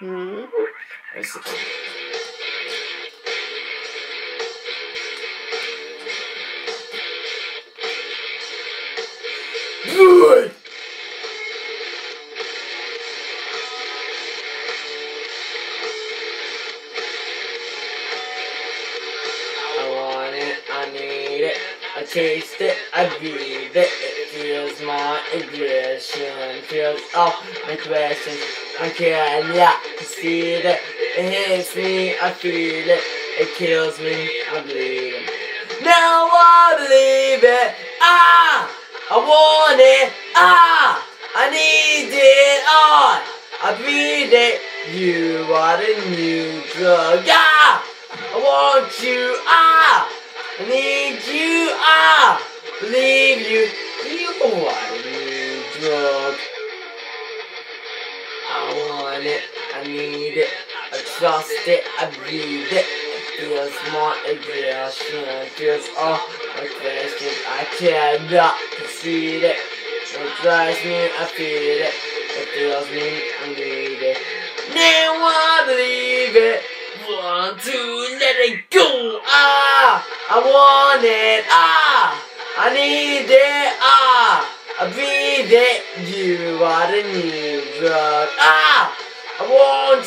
I want it, I need it, I taste it, I breathe it, feels my aggression, feels all my questions, I cannot concede it, it hits me, I feel it, it kills me, I bleed. It. Now I believe it, ah, I want it, ah, I need it, ah, I breathe it, you are the new drug, ah. I want you, ah! I need you, ah! Believe you, want it, I need it, I trust it, I breathe it. It feels my aggression, it feels all my questions. I cannot concede it. It drives me, I feel it. It feels me, I need it. Now I believe it. Want to let it go, ah! I want it, ah! I need it, ah! I breathe it, you are the new drug, ah!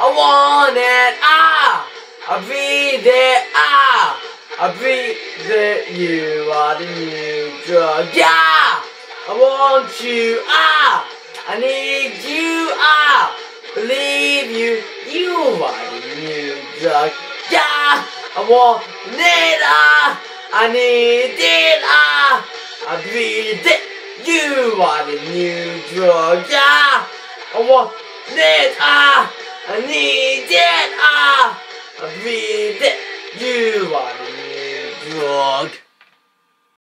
I want it. Ah, I breathe it. Ah, I breathe it. You are the new drug. Yeah, I want you. Ah, I need you. Ah, believe you. You are the new drug. Yeah, I want it. Ah, I need it. Ah, I breathe it. You are the new drug. Yeah, I want it, ah! I need it, ah! I need it. You are the new drug.